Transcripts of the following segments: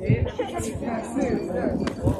That's it.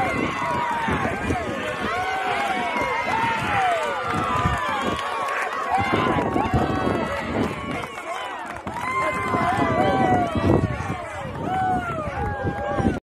Oh, my God.